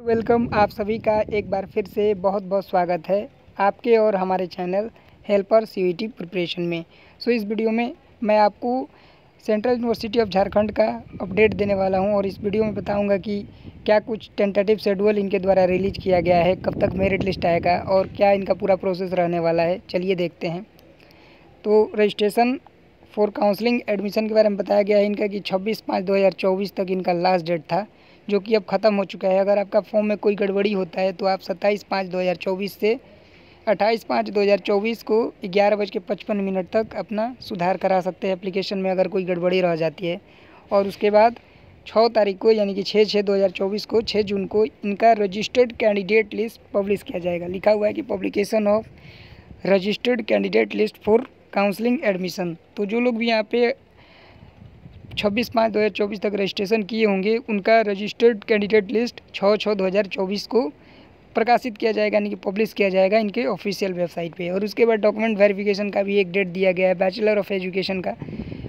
Welcome आप सभी का एक बार फिर से बहुत बहुत स्वागत है आपके और हमारे चैनल हेल्पर सी प्रिपरेशन में। सो so, इस वीडियो में मैं आपको सेंट्रल यूनिवर्सिटी ऑफ़ झारखंड का अपडेट देने वाला हूँ और इस वीडियो में बताऊँगा कि क्या कुछ टेंटेटिव शेड्यूल इनके द्वारा रिलीज़ किया गया है कब तक मेरिट लिस्ट आएगा और क्या इनका पूरा प्रोसेस रहने वाला है चलिए देखते हैं। तो रजिस्ट्रेशन फॉर काउंसलिंग एडमिशन के बारे में बताया गया है इनका कि छब्बीस पाँच दो हज़ार चौबीस तक इनका लास्ट डेट था। जो कि अब ख़त्म हो चुका है। अगर आपका फॉर्म में कोई गड़बड़ी होता है तो आप सत्ताईस पाँच दो हज़ार चौबीस से अट्ठाईस पाँच दो हज़ार चौबीस को ग्यारह बज के पचपन मिनट तक अपना सुधार करा सकते हैं एप्लीकेशन में अगर कोई गड़बड़ी रह जाती है। और उसके बाद छः तारीख को, यानी कि छः छः दो हज़ार चौबीस को छः जून को इनका रजिस्टर्ड कैंडिडेट लिस्ट पब्लिश किया जाएगा। लिखा हुआ है कि publication of registered candidate list for counselling admission तो जो लोग भी यहाँ पे छब्बीस पाँच दो हज़ार चौबीस तक रजिस्ट्रेशन किए होंगे। उनका रजिस्टर्ड कैंडिडेट लिस्ट छः छः दो हज़ार चौबीस को प्रकाशित किया जाएगा, यानी कि पब्लिश किया जाएगा इनके ऑफिशियल वेबसाइट पे। और उसके बाद डॉक्यूमेंट वेरिफिकेशन का भी एक डेट दिया गया है, बैचलर ऑफ़ एजुकेशन का।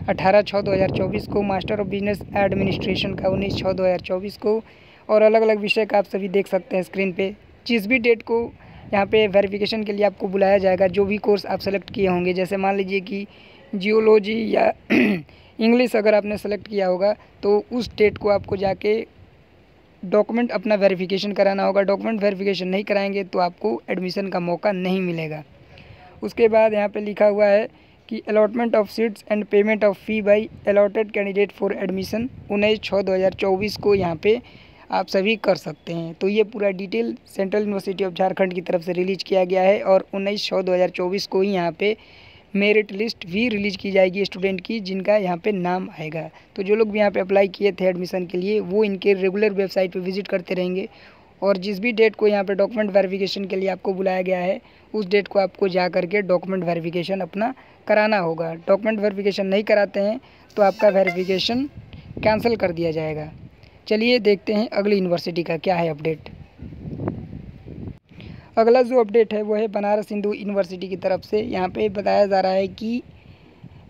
अठारह छः दो हज़ार चौबीस को मास्टर ऑफ़ बिज़नेस एडमिनिस्ट्रेशन का, उन्नीस छः दो हज़ार चौबीस को। और अलग अलग विषय का आप सभी देख सकते हैं स्क्रीन पर जिस भी डेट को यहाँ पे वेरिफिकेशन के लिए आपको बुलाया जाएगा, जो भी कोर्स आप सेलेक्ट किए होंगे, जैसे मान लीजिए कि जियोलॉजी या इंग्लिश अगर आपने सेलेक्ट किया होगा तो उस डेट को आपको जाके डॉक्यूमेंट अपना वेरिफिकेशन कराना होगा। डॉक्यूमेंट वेरिफिकेशन नहीं कराएँगे तो आपको एडमिशन का मौका नहीं मिलेगा। उसके बाद यहाँ पे लिखा हुआ है कि allotment of seats and payment of fee by allotted candidate for admission उन्नीस छः दो हज़ार चौबीस को यहाँ पे आप सभी कर सकते हैं। तो ये पूरा detail central university of Jharkhand की तरफ़ से रिलीज़ किया गया है और उन्नीस छः दो हज़ार चौबीस को ही यहाँ पे मेरिट लिस्ट भी रिलीज़ की जाएगी स्टूडेंट की, जिनका यहाँ पे नाम आएगा। तो जो लोग भी यहाँ पे अप्लाई किए थे एडमिशन के लिए, वो इनके रेगुलर वेबसाइट पे विज़िट करते रहेंगे। और जिस भी डेट को यहाँ पे डॉक्यूमेंट वेरिफिकेशन के लिए आपको बुलाया गया है, उस डेट को आपको जा करके डॉक्यूमेंट वेरिफिकेशन अपना कराना होगा। डॉक्यूमेंट वेरिफिकेशन नहीं कराते हैं तो आपका वेरिफिकेशन कैंसिल कर दिया जाएगा। चलिए देखते हैं अगली यूनिवर्सिटी का क्या है अपडेट। अगला जो अपडेट है, वो है बनारस हिंदू यूनिवर्सिटी की तरफ़ से। यहाँ पे बताया जा रहा है कि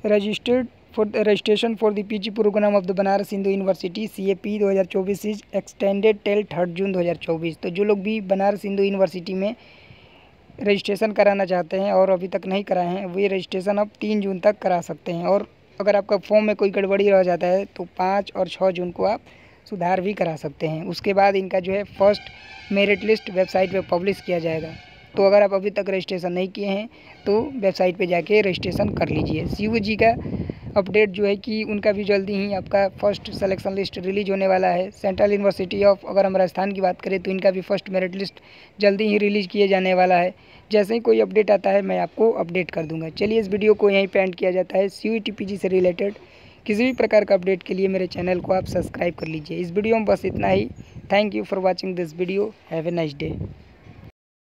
registered for registration for the PG programme of the Banaras Hindu university C A P दो हज़ार चौबीस is extended till third June दो हज़ार चौबीस। तो जो लोग भी बनारस हिंदू यूनिवर्सिटी में रजिस्ट्रेशन कराना चाहते हैं और अभी तक नहीं कराए हैं, वे रजिस्ट्रेशन अब तीन जून तक करा सकते हैं। और अगर आपका फॉर्म में कोई गड़बड़ी रह जाता है तो पाँच और छः जून को आप सुधार भी करा सकते हैं। उसके बाद इनका जो है फ़र्स्ट मेरिट लिस्ट वेबसाइट पे पब्लिश किया जाएगा। तो अगर आप अभी तक रजिस्ट्रेशन नहीं किए हैं तो वेबसाइट पे जाके रजिस्ट्रेशन कर लीजिए। सी जी का अपडेट जो है कि उनका भी जल्दी ही आपका फ़र्स्ट सिलेक्शन लिस्ट रिलीज़ होने वाला है। सेंट्रल यूनिवर्सिटी ऑफ़ अगर हम राजस्थान की बात करें तो इनका भी फ़र्स्ट मेरिट लिस्ट जल्दी ही रिलीज़ किए जाने वाला है। जैसे ही कोई अपडेट आता है, मैं आपको अपडेट कर दूँगा। चलिए इस वीडियो को यहीं पे एंड किया जाता है। सी से रिलेटेड किसी भी प्रकार का अपडेट के लिए मेरे चैनल को आप सब्सक्राइब कर लीजिए। इस वीडियो में बस इतना ही। Thank you for watching this video have a nice day